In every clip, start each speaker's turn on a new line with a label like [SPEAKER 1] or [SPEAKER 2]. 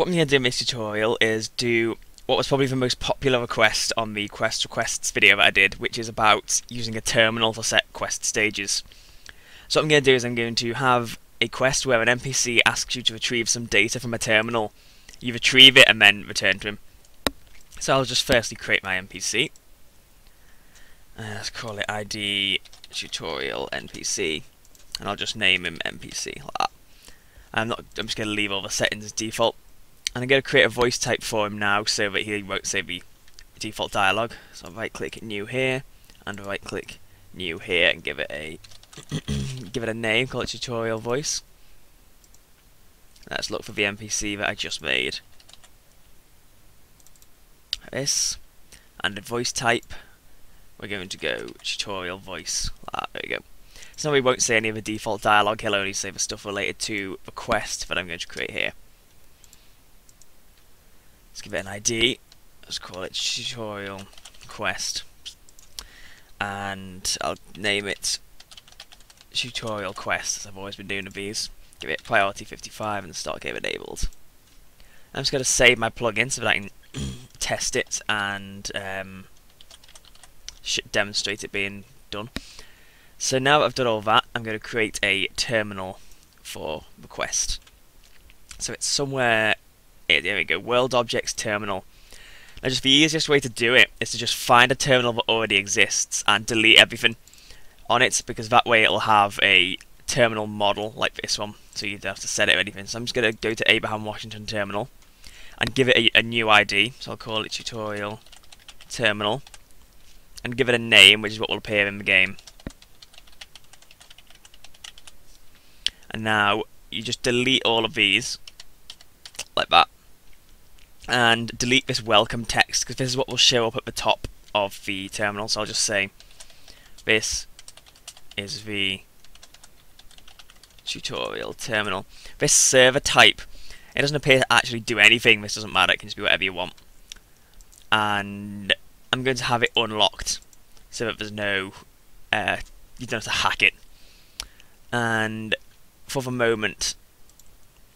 [SPEAKER 1] what I'm going to do in this tutorial is do what was probably the most popular request on the quest requests video that I did, which is about using a terminal to set quest stages. So what I'm going to do is I'm going to have a quest where an NPC asks you to retrieve some data from a terminal. You retrieve it and then return to him. So I'll just firstly create my NPC. Uh, let's call it ID tutorial NPC, and I'll just name him NPC like. I'm not. I'm just going to leave all the settings as default. And I'm going to create a voice type for him now so that he won't say the default dialogue. So I'll right click new here and right click new here and give it a give it a name, call it tutorial voice. Let's look for the NPC that I just made. This and the voice type we're going to go tutorial voice. Ah, there we go. So now we won't say any of the default dialogue, he'll only say the stuff related to the quest that I'm going to create here. Let's give it an ID. Let's call it tutorial quest. And I'll name it tutorial quest, as I've always been doing with these. Give it priority 55 and start game enabled. I'm just going to save my plugin so that I can test it and um, demonstrate it being done. So now that I've done all that, I'm going to create a terminal for the quest. So it's somewhere, here, there we go, world objects terminal. Now just the easiest way to do it is to just find a terminal that already exists and delete everything on it because that way it'll have a terminal model like this one so you don't have to set it or anything. So I'm just going to go to Abraham Washington terminal and give it a, a new ID. So I'll call it tutorial terminal and give it a name, which is what will appear in the game. And now you just delete all of these, like that, and delete this welcome text, because this is what will show up at the top of the terminal. So I'll just say, this is the tutorial terminal. This server type, it doesn't appear to actually do anything, this doesn't matter, it can just be whatever you want. And I'm going to have it unlocked so that there's no uh, you don't have to hack it and for the moment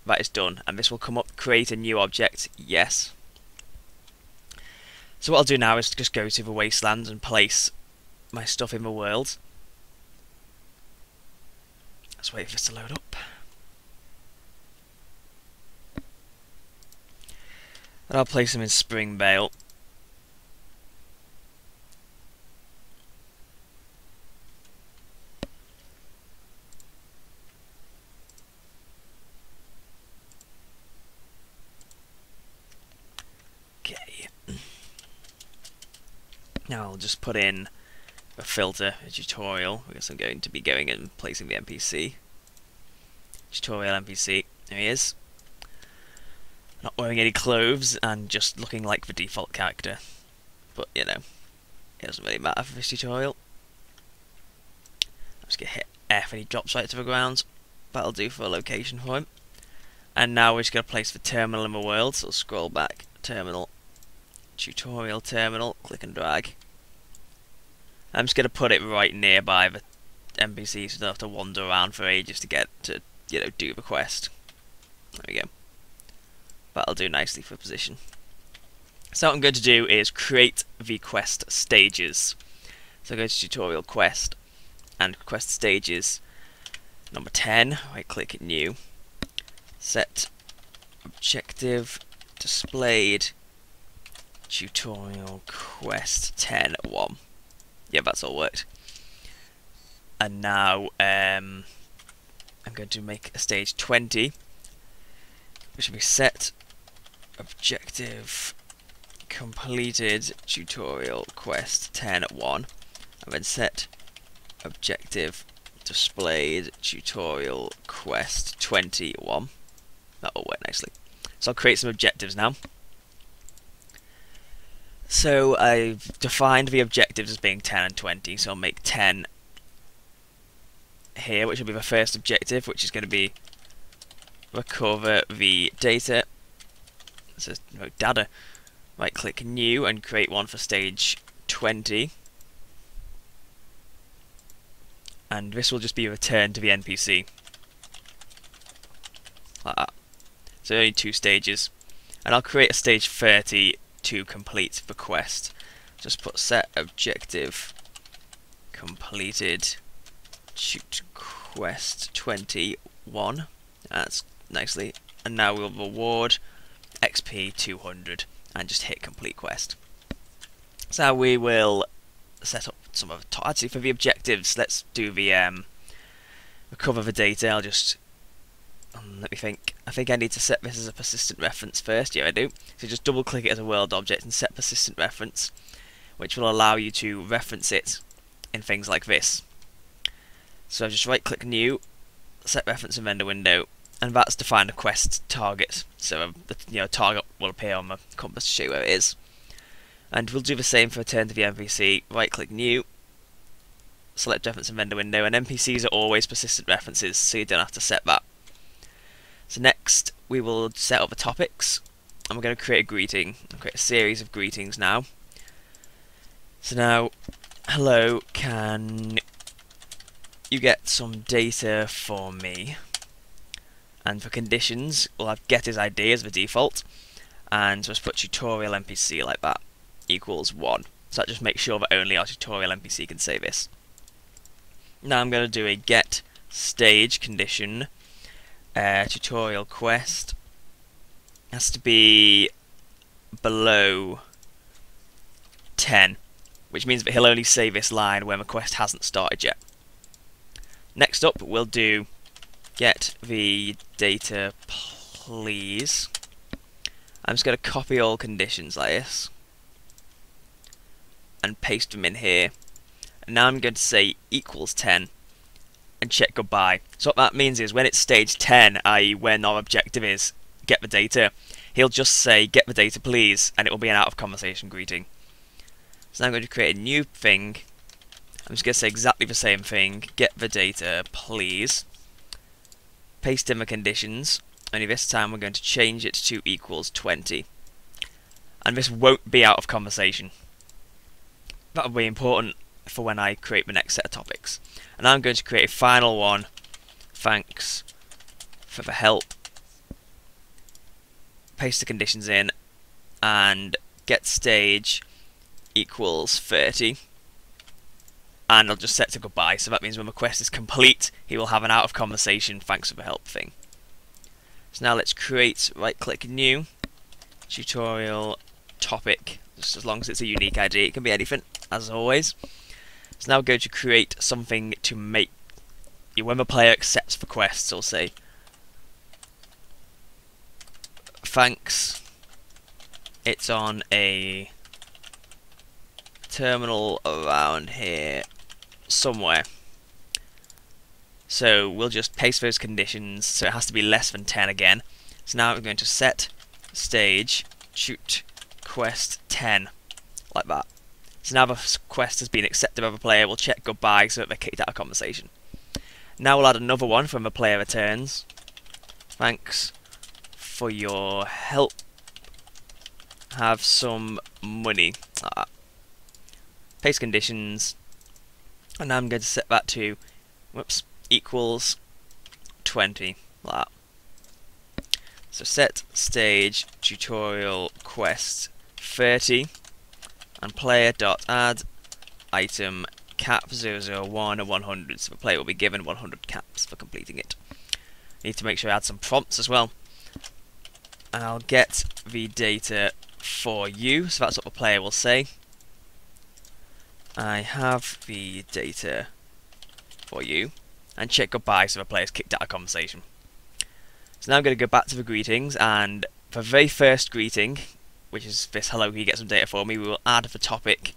[SPEAKER 1] that is done and this will come up create a new object yes. So what I'll do now is just go to the wastelands and place my stuff in the world. Let's wait for this to load up. And I'll place them in spring Springvale Now I'll just put in a filter, a tutorial, because I'm going to be going and placing the NPC. Tutorial NPC, there he is. Not wearing any clothes and just looking like the default character. But, you know, it doesn't really matter for this tutorial. I'm just going to hit F and he drops right to the ground. That'll do for a location for him. And now we're just going to place the terminal in the world, so scroll back, terminal, tutorial terminal, click and drag. I'm just going to put it right nearby the NPC so don't have to wander around for ages to get to, you know, do the quest. There we go. That'll do nicely for position. So what I'm going to do is create the quest stages. So go to tutorial quest and quest stages number 10, right click new, set objective displayed tutorial quest 10 1. Yeah, that's all worked. And now um, I'm going to make a stage 20, which will be set objective completed tutorial quest 10 at 1 and then set objective displayed tutorial quest 21 that'll work nicely. So I'll create some objectives now so I've defined the objectives as being 10 and 20, so I'll make 10 here, which will be the first objective, which is going to be recover the data. So no data. Right click new and create one for stage 20. And this will just be returned to the NPC. Like that. So only two stages. and I'll create a stage 30 to complete the quest. Just put set objective completed quest 21 that's nicely. And now we'll reward XP 200 and just hit complete quest. So we will set up some of the actually for the objectives. Let's do the um recover the data. I'll just um, let me think I think I need to set this as a persistent reference first. Yeah I do. So just double click it as a world object and set persistent reference which will allow you to reference it in things like this. So I just right click new set reference in render window and that's defined a quest target. So um, the you know target will appear on the compass to show where it is. And we'll do the same for return to the NPC right click new select reference in render window and NPCs are always persistent references so you don't have to set that so next we will set up the topics and we're going to create a greeting create a series of greetings now. So now hello can you get some data for me? And for conditions we'll have GetIsID as the default and just put tutorial NPC like that equals 1 so that just makes sure that only our tutorial NPC can say this. Now I'm going to do a get stage condition uh, tutorial quest has to be below 10 which means that he'll only say this line when the quest hasn't started yet. Next up we'll do get the data please. I'm just going to copy all conditions like this and paste them in here. And now I'm going to say equals 10 and check goodbye. So what that means is when it's stage 10, i.e. when our objective is get the data, he'll just say get the data please and it will be an out of conversation greeting. So now I'm going to create a new thing. I'm just going to say exactly the same thing, get the data please. Paste in the conditions, only this time we're going to change it to equals 20. And this won't be out of conversation. That'll be important for when I create the next set of topics. And I'm going to create a final one. Thanks for the help. Paste the conditions in and get stage equals 30 and I'll just set to goodbye so that means when the quest is complete he will have an out of conversation thanks for the help thing. So now let's create right click new tutorial topic just as long as it's a unique ID it can be anything as always so now go to create something to make when the player accepts the quests, I'll say thanks. It's on a terminal around here somewhere. So we'll just paste those conditions, so it has to be less than 10 again. So now we're going to set stage shoot quest 10, like that. So now the quest has been accepted by the player, we'll check goodbye so that they're kicked out of conversation. Now we'll add another one when the player returns. Thanks for your help. Have some money. Ah. Paste conditions. And now I'm going to set that to, whoops, equals 20. Like that. So set stage tutorial quest 30 and player.add item cap 001 and 100 so the player will be given 100 caps for completing it. Need to make sure I add some prompts as well. And I'll get the data for you, so that's what the player will say. I have the data for you. And check goodbye so the player's kicked out of conversation. So now I'm going to go back to the greetings and the very first greeting which is this hello can you get some data for me, we will add the topic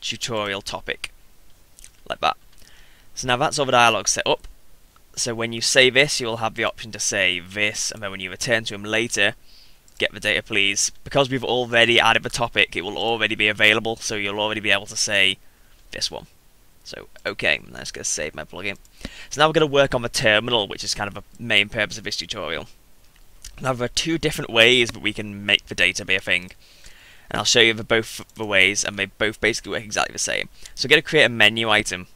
[SPEAKER 1] tutorial topic like that. So now that's all the dialogue set up. So when you say this, you'll have the option to say this, and then when you return to him later, get the data please. Because we've already added the topic, it will already be available, so you'll already be able to say this one. So, okay, going to save my plugin. So now we're going to work on the terminal, which is kind of the main purpose of this tutorial. Now there are two different ways that we can make the data be a thing. And I'll show you the both the ways and they both basically work exactly the same. So we're going to create a menu item.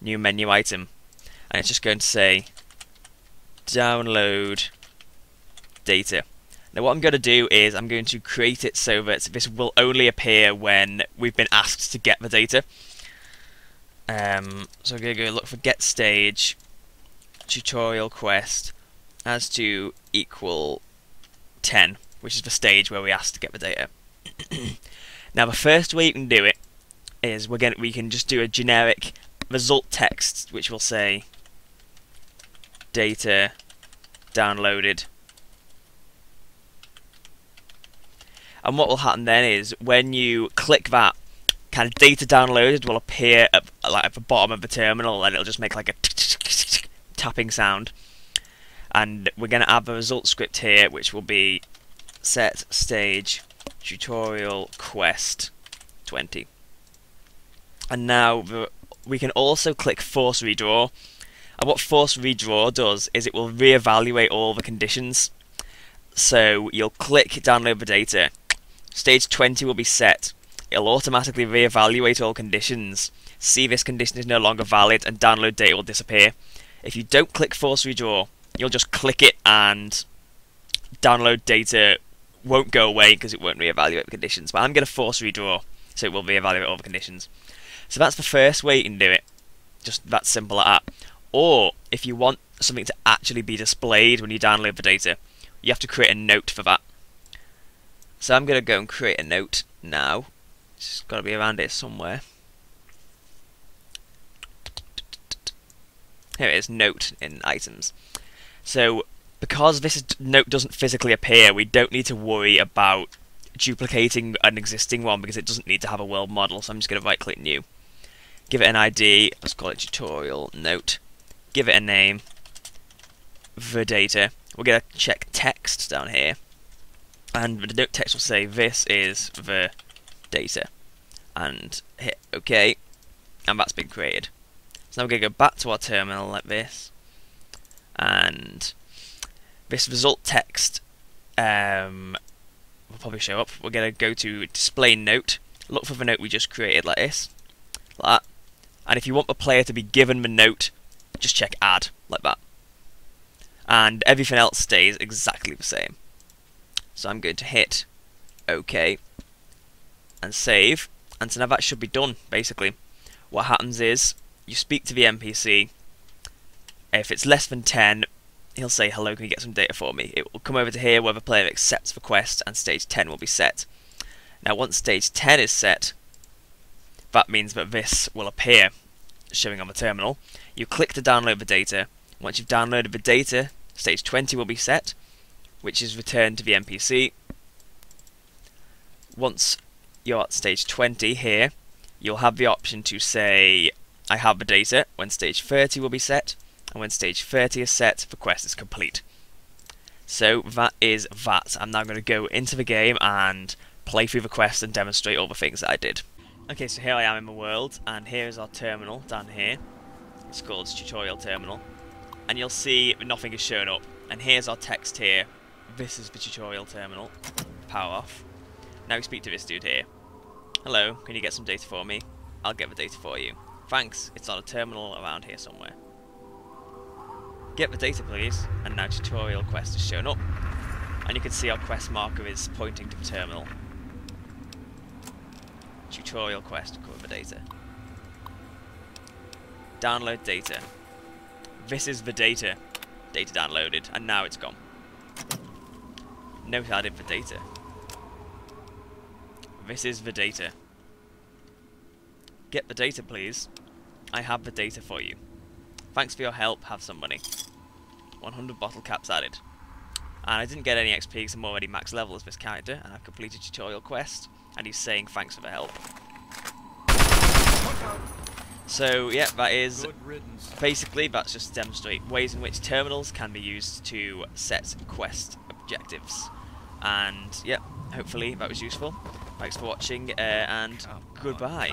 [SPEAKER 1] New menu item. And it's just going to say download data. Now what I'm going to do is I'm going to create it so that this will only appear when we've been asked to get the data. Um, so I'm going to go look for get stage tutorial quest as to equal 10, which is the stage where we ask to get the data. now the first way you can do it is we're going we can just do a generic result text which will say data downloaded and what will happen then is when you click that kind of data downloaded will appear at, like at the bottom of the terminal and it'll just make like a tapping sound and we're going to add a result script here which will be set stage tutorial quest 20 and now we can also click force redraw. And what force redraw does is it will reevaluate all the conditions. So you'll click download the data. Stage 20 will be set. It'll automatically reevaluate all conditions. See this condition is no longer valid and download data will disappear. If you don't click force redraw you'll just click it and download data won't go away because it won't reevaluate the conditions. But I'm going to force redraw, so it will reevaluate all the conditions. So that's the first way you can do it. Just that simple that. Or if you want something to actually be displayed when you download the data, you have to create a note for that. So I'm going to go and create a note now. It's got to be around here somewhere. Here it is, note in items. So because this note doesn't physically appear, we don't need to worry about duplicating an existing one because it doesn't need to have a world model. So I'm just going to right click new. Give it an ID, let's call it tutorial note. Give it a name, the data. We're going to check text down here. And the note text will say this is the data. And hit OK. And that's been created. So now we're going to go back to our terminal like this and this result text um, will probably show up. We're going to go to display note, look for the note we just created like this, like that. And if you want the player to be given the note, just check add, like that. And everything else stays exactly the same. So I'm going to hit OK and save. And so now that should be done, basically. What happens is, you speak to the NPC, if it's less than 10, he'll say, hello, can you get some data for me? It will come over to here where the player accepts the quest and stage 10 will be set. Now once stage 10 is set, that means that this will appear showing on the terminal. You click to download the data. Once you've downloaded the data, stage 20 will be set, which is returned to the NPC. Once you're at stage 20 here, you'll have the option to say, I have the data, when stage 30 will be set, and when stage 30 is set, the quest is complete. So that is that. I'm now going to go into the game and play through the quest and demonstrate all the things that I did. Okay, so here I am in the world, and here is our terminal down here. It's called tutorial terminal. And you'll see nothing is shown up. And here's our text here. This is the tutorial terminal. Power off. Now we speak to this dude here. Hello, can you get some data for me? I'll get the data for you. Thanks, it's on a terminal around here somewhere. Get the data please, and now tutorial quest has shown up. And you can see our quest marker is pointing to the terminal. Tutorial quest, cover the data. Download data. This is the data. Data downloaded, and now it's gone. Note added for data. This is the data. Get the data please. I have the data for you. Thanks for your help, have some money. 100 bottle caps added. And I didn't get any XP because I'm already max level as this character, and I've completed tutorial quest, and he's saying thanks for the help. So yeah, that is basically that's just to demonstrate ways in which terminals can be used to set quest objectives. And yeah, hopefully that was useful. Thanks for watching, uh, and goodbye.